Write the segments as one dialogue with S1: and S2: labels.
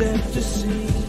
S1: accept to see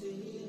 S1: Thank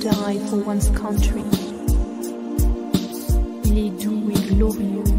S2: die for one's country. Il est doux et glorieux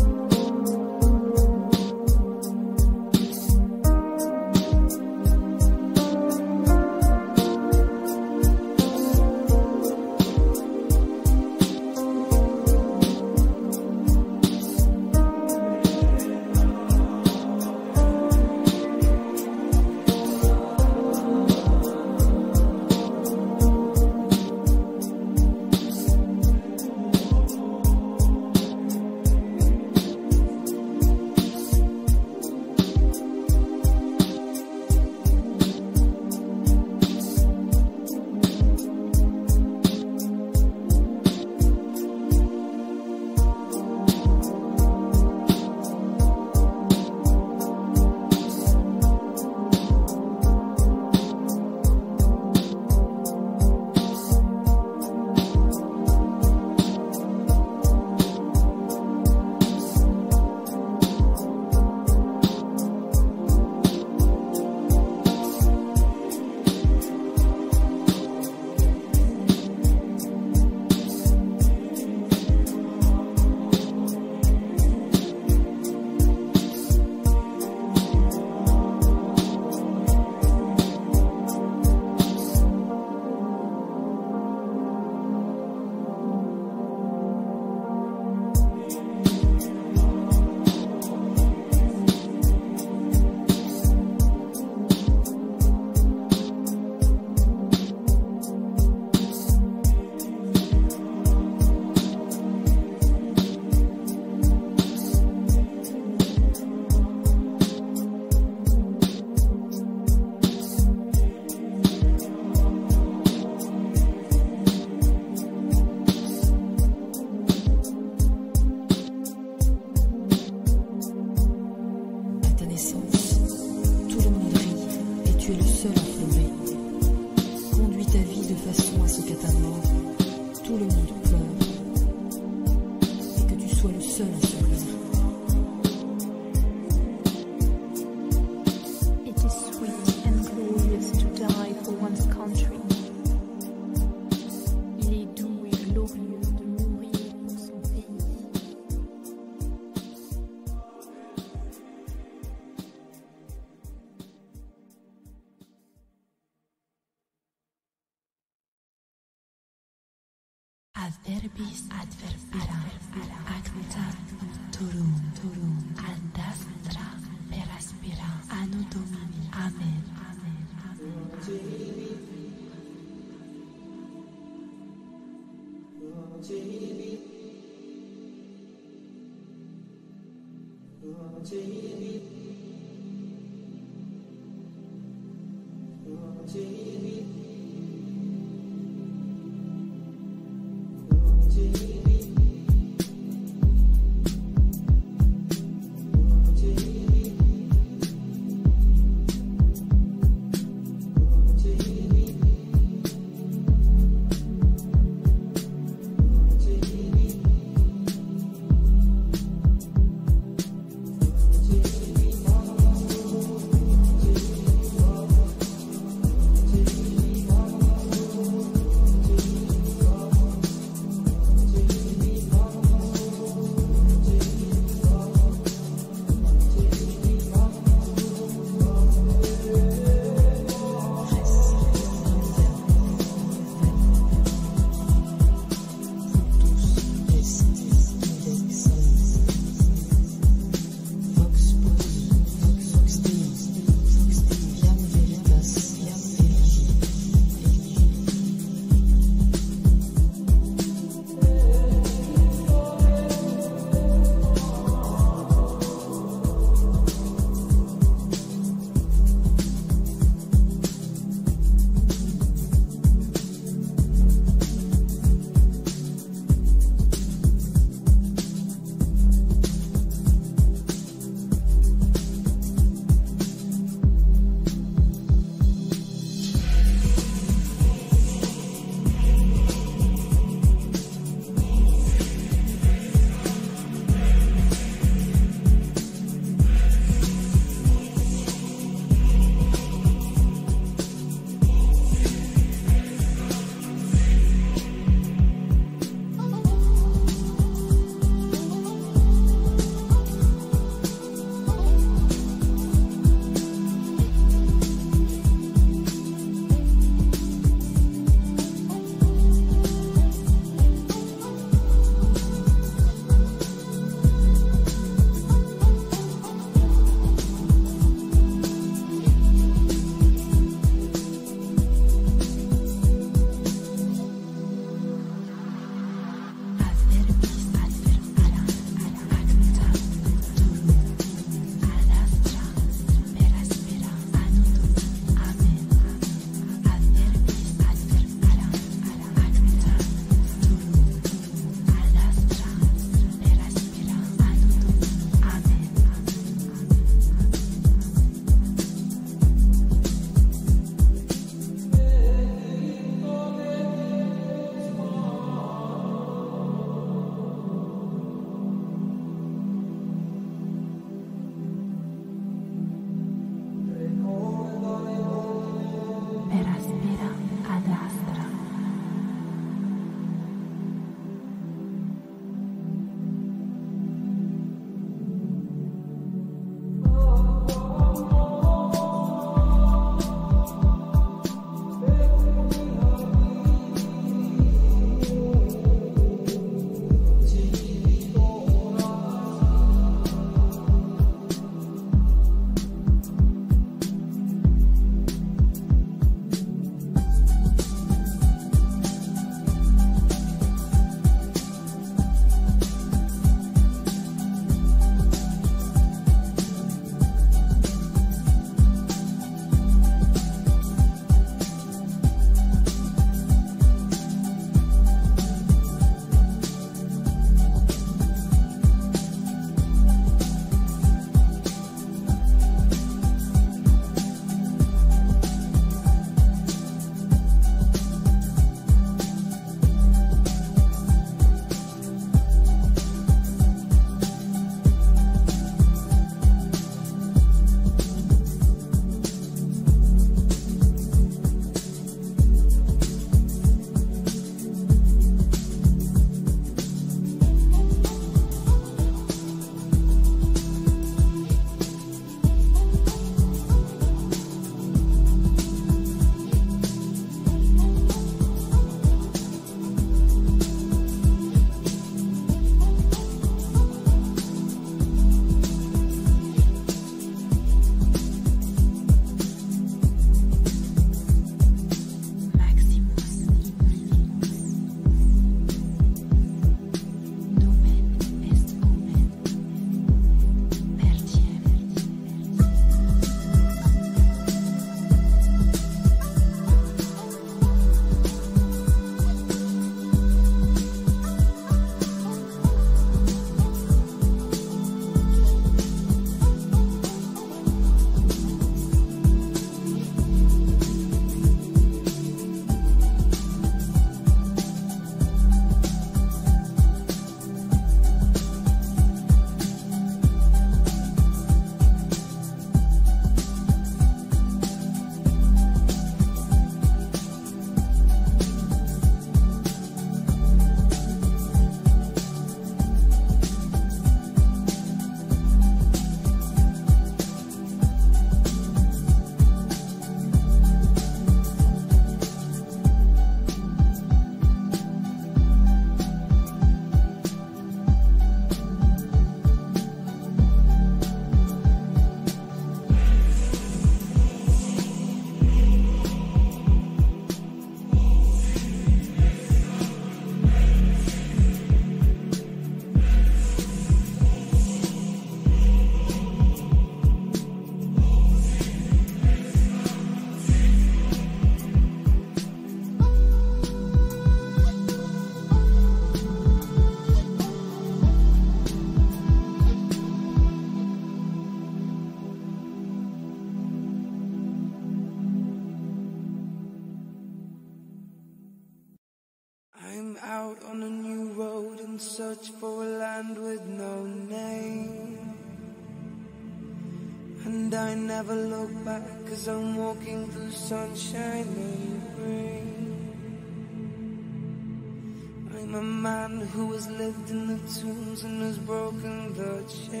S1: broken